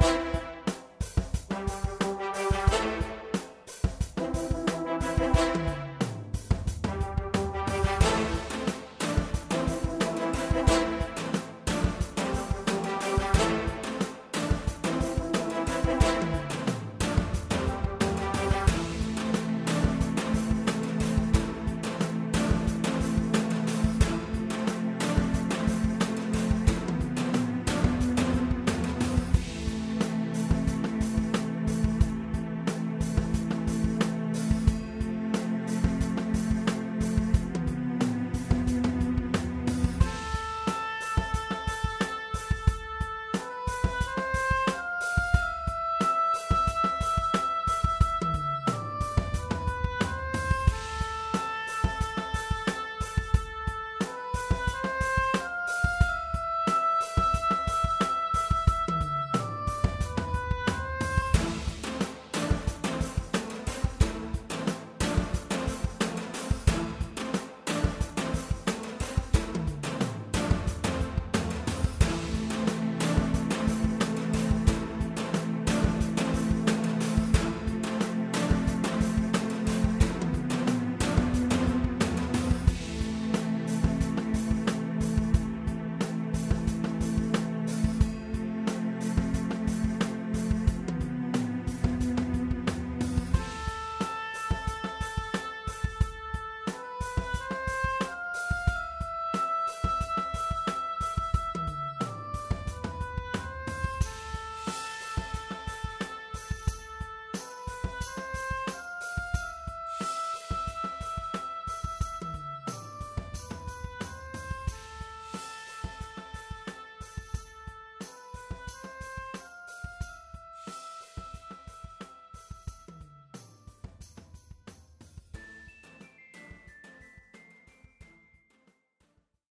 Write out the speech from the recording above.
Bye.